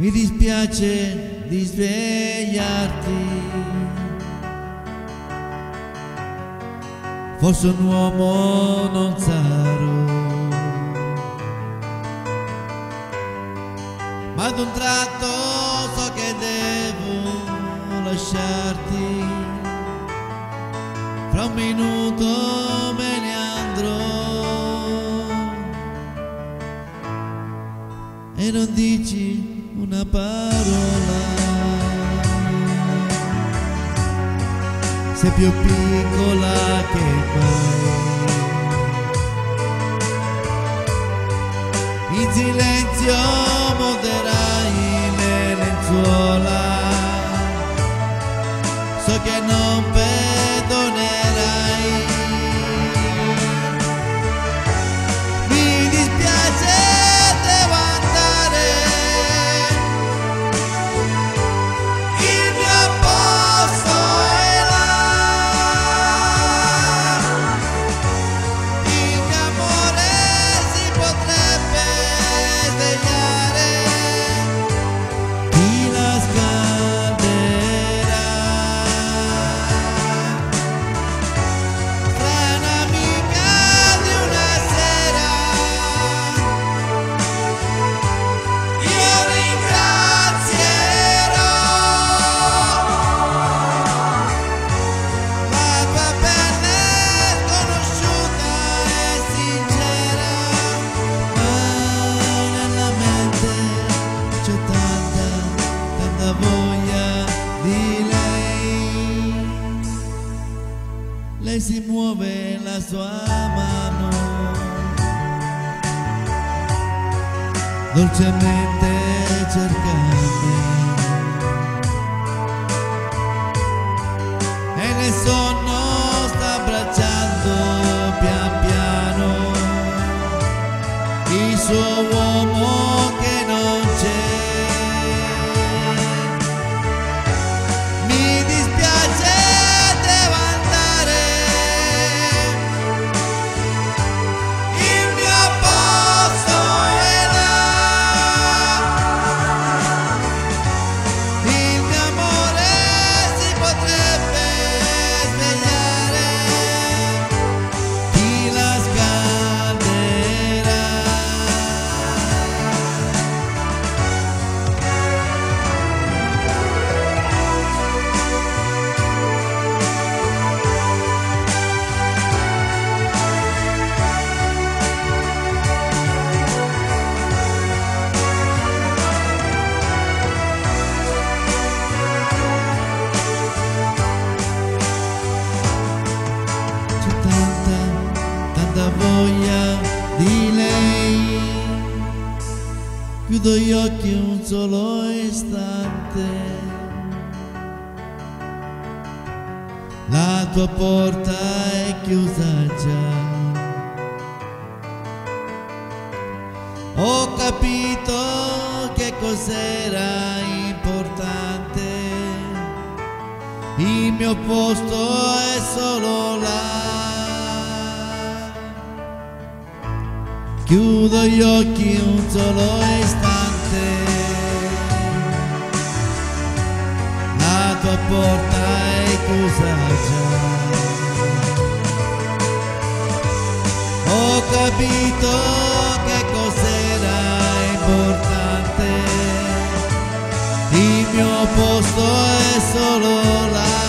Mi dispiace di svegliarti. Forse un uomo non sarò. Ma ad un tratto so che devo lasciarti. Fra un minuto E non dici una parola. Sei più piccola che mai. In silenzio moderai le lenzuola. So che non perdonerai. Muove la sua mano. Dolcemente cercami. E sonno Chiudo gli occhi un solo istante. La tua porta è chiusa già. Ho capito che cos'era importante. Il mio posto è solo là. Chiudo gli occhi un solo istante. La tua porta è chiusa già. Ho capito che cos'era importante. Il mio posto è solo là.